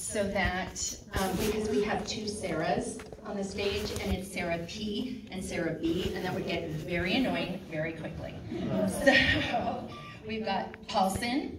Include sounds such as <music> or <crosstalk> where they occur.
so that, um, because we have two Sarahs on the stage, and it's Sarah P and Sarah B, and that would get very annoying very quickly. So, <laughs> we've got Paulson,